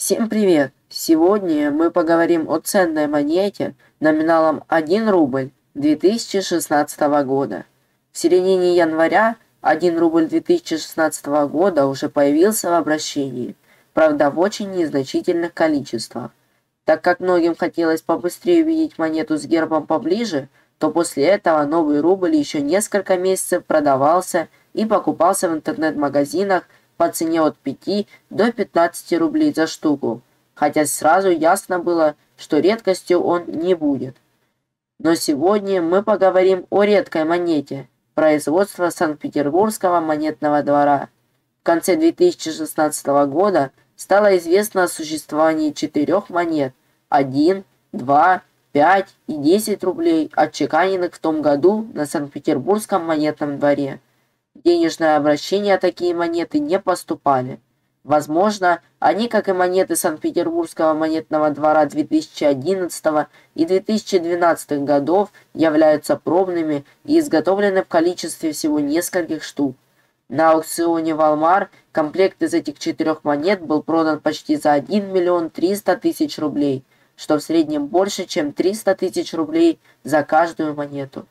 Всем привет! Сегодня мы поговорим о ценной монете номиналом 1 рубль 2016 года. В середине января 1 рубль 2016 года уже появился в обращении, правда в очень незначительных количествах. Так как многим хотелось побыстрее увидеть монету с гербом поближе, то после этого новый рубль еще несколько месяцев продавался и покупался в интернет-магазинах по цене от 5 до 15 рублей за штуку, хотя сразу ясно было, что редкостью он не будет. Но сегодня мы поговорим о редкой монете производства Санкт-Петербургского монетного двора. В конце 2016 года стало известно о существовании четырех монет 1, 2, 5 и 10 рублей, отчеканенных в том году на Санкт-Петербургском монетном дворе. Денежное обращение такие монеты не поступали. Возможно, они, как и монеты Санкт-Петербургского монетного двора 2011 и 2012 годов, являются пробными и изготовлены в количестве всего нескольких штук. На аукционе Валмар комплект из этих четырех монет был продан почти за 1 миллион 300 тысяч рублей, что в среднем больше, чем 300 тысяч рублей за каждую монету.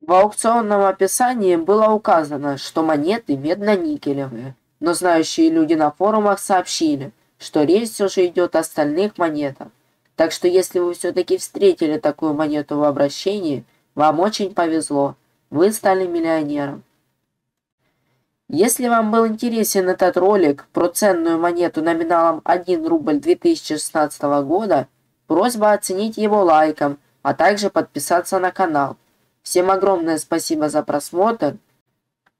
В аукционном описании было указано, что монеты медно-никелевые, но знающие люди на форумах сообщили, что речь все же идет о остальных монетах. Так что если вы все-таки встретили такую монету в обращении, вам очень повезло, вы стали миллионером. Если вам был интересен этот ролик про ценную монету номиналом 1 рубль 2016 года, просьба оценить его лайком, а также подписаться на канал. Всем огромное спасибо за просмотр.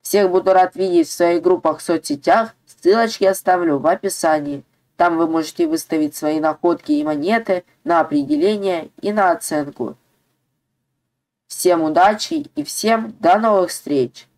Всех буду рад видеть в своих группах в соцсетях. Ссылочки оставлю в описании. Там вы можете выставить свои находки и монеты на определение и на оценку. Всем удачи и всем до новых встреч!